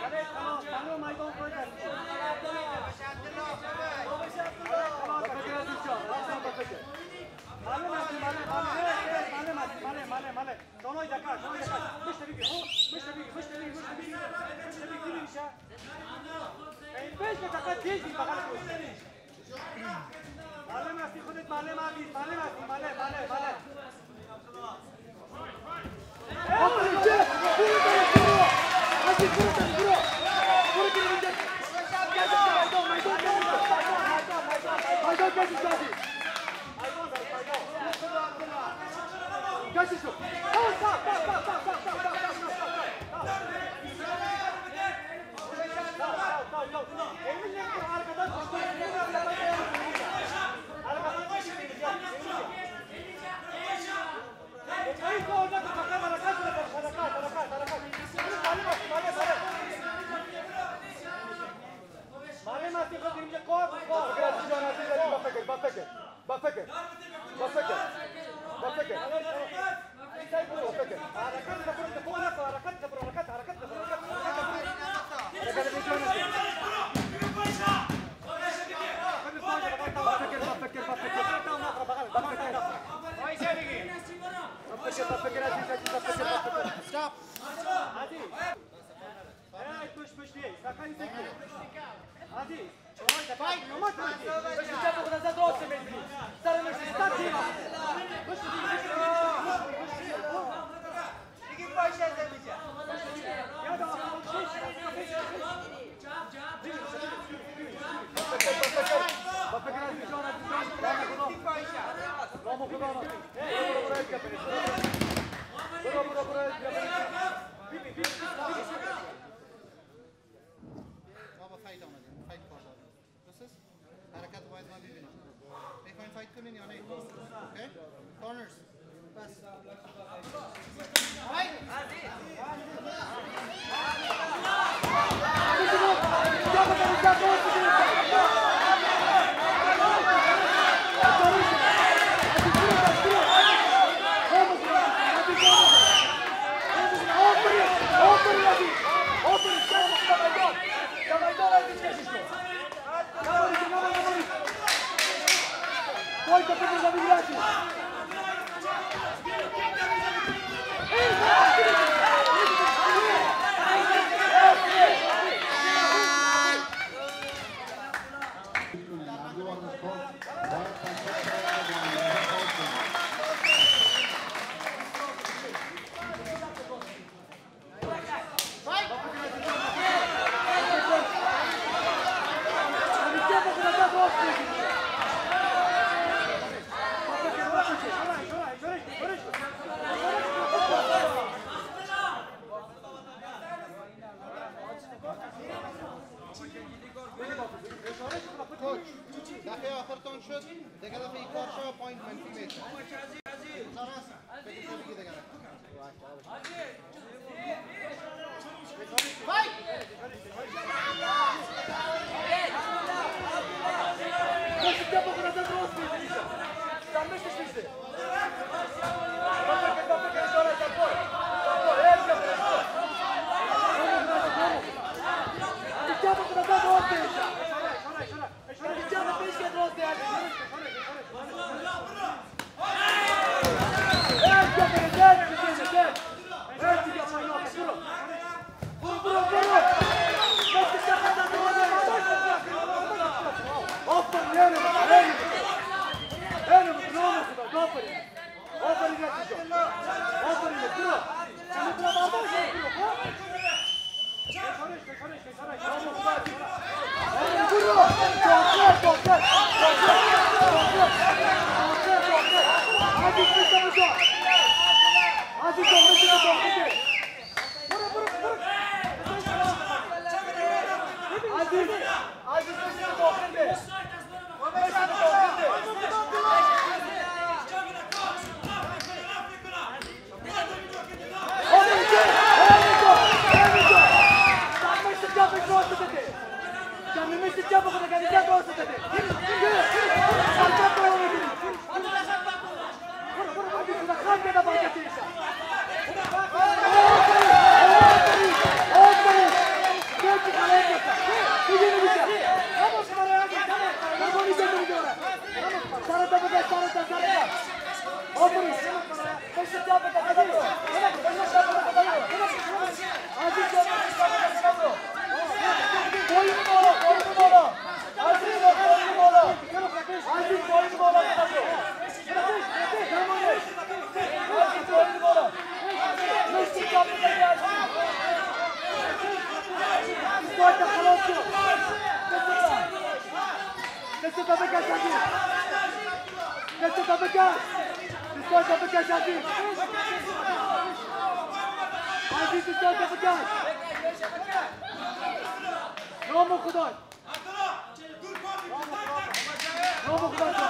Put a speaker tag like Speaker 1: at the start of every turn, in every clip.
Speaker 1: Hadi, tamam, tamam, haydi on koyacağız. Hadi, hadi, hadi. غادي غادي من الكور غادي غادي بفكر بفكر بفكر بفكر بفكر بفكر حركات حركات حركات حركات حركات حركات حركات حركات process. Harakat wise ما بيبنى. Make find fight كلين يعني. Okay? Corners. بس. Right? Pojďte, pojďte, zabít hráči! Ej, دفعه آخرتون شد Thank. Για μην μη στην τσέπα που θα κάνει Corta, pronto! Desce pra cá, Jardim! Desce pra cá! Descorta pra cá, Jardim! Vai vir, descorta pra cá! Vamos, Rodolfo! Vamos, Rodolfo!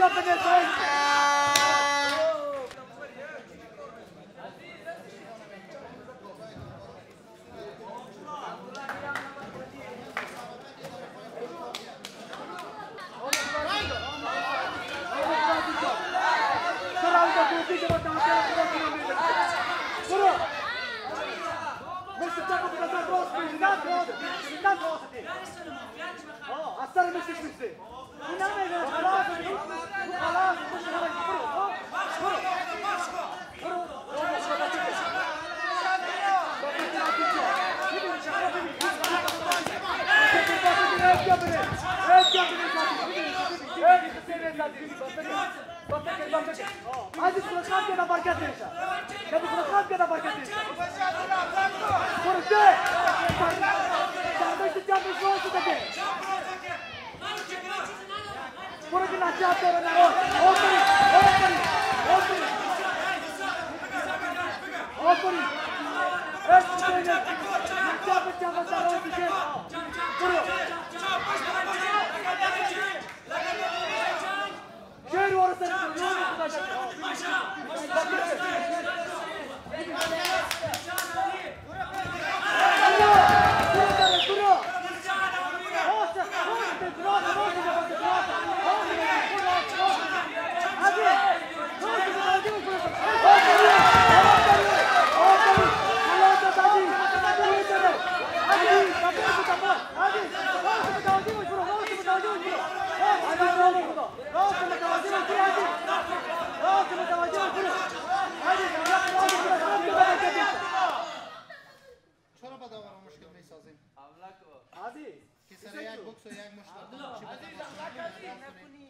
Speaker 1: got the defense. Aslanım üstü üstü. İnanmayın. Allah'a emanet olun. عايز خلقات كده بركات انت جاب خلقات كده بركات انت فرده تعبت جاب شويه كده مرة جناح جاب دور انا هون هون